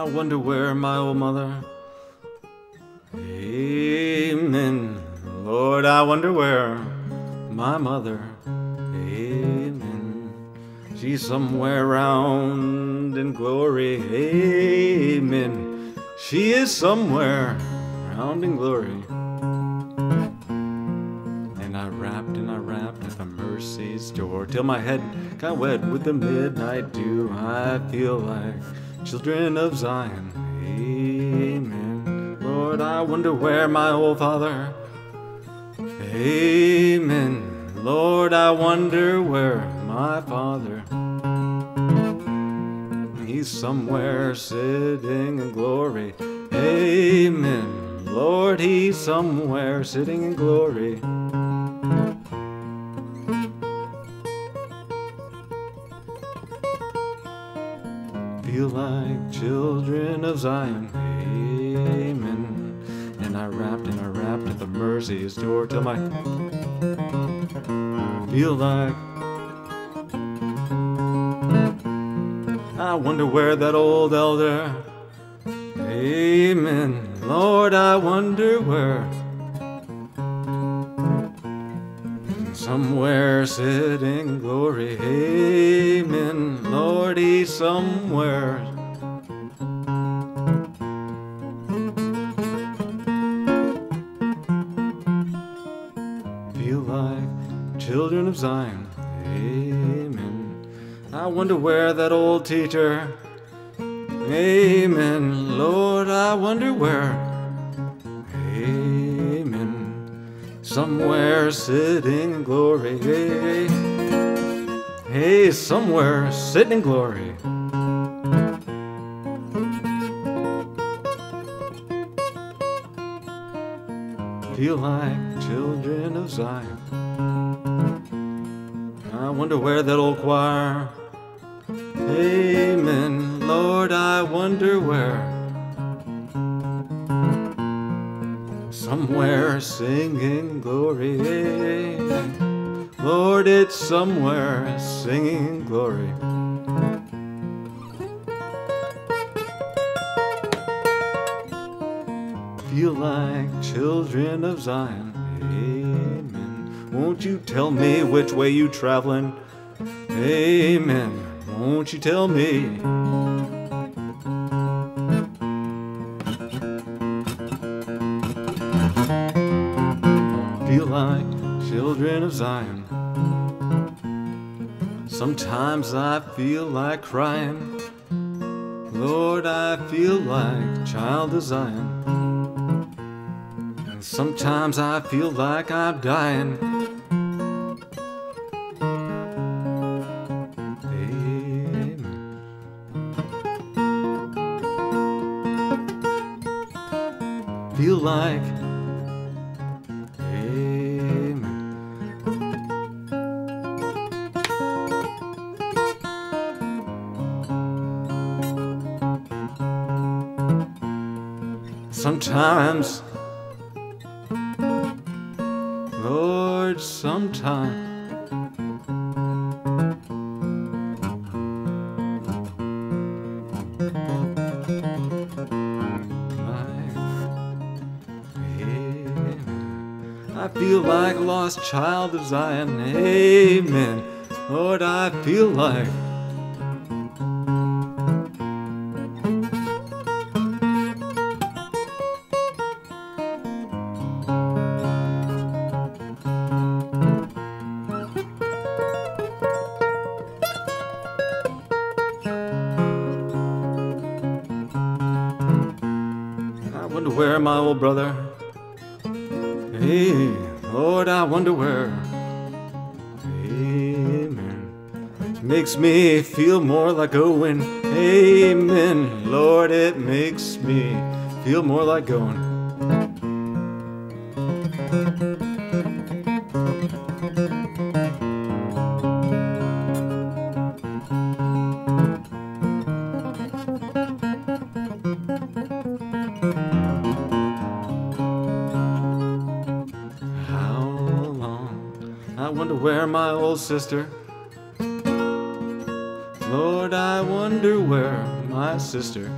I wonder where my old mother. Amen. Lord, I wonder where my mother. Amen. She's somewhere round in glory. Amen. She is somewhere round in glory. And I rapped and I rapped at the mercy's door till my head got wet with the midnight dew. I feel like children of Zion. Amen. Lord, I wonder where my old father. Amen. Lord, I wonder where my father. He's somewhere sitting in glory. Amen. Lord, he's somewhere sitting in glory. Like children of Zion. Amen. And I rapped and I rapped at the mercy's door till my feel like I wonder where that old elder. Amen. Lord, I wonder where. Somewhere sitting in glory. Amen. Lord, he's somewhere. Of Zion. Amen. I wonder where that old teacher. Amen. Lord, I wonder where. Amen. Somewhere sitting in glory. Hey, hey, somewhere sitting in glory. Feel like children of Zion. I wonder where that old choir. Amen. Lord, I wonder where. Somewhere singing glory. Lord, it's somewhere singing glory. Feel like children of Zion. Won't you tell me which way you traveling? Amen. Won't you tell me? Feel like children of Zion. Sometimes I feel like crying. Lord, I feel like child of Zion. Sometimes I feel like I'm dying. Feel like. Sometimes, Lord, sometime. I feel like a lost child of Zion. Amen. Lord, I feel like. Wonder where my old brother. Hey, Lord, I wonder where. Amen. Makes me feel more like going. Amen. Lord, it makes me feel more like going. Where my old sister. Lord, I wonder where my sister.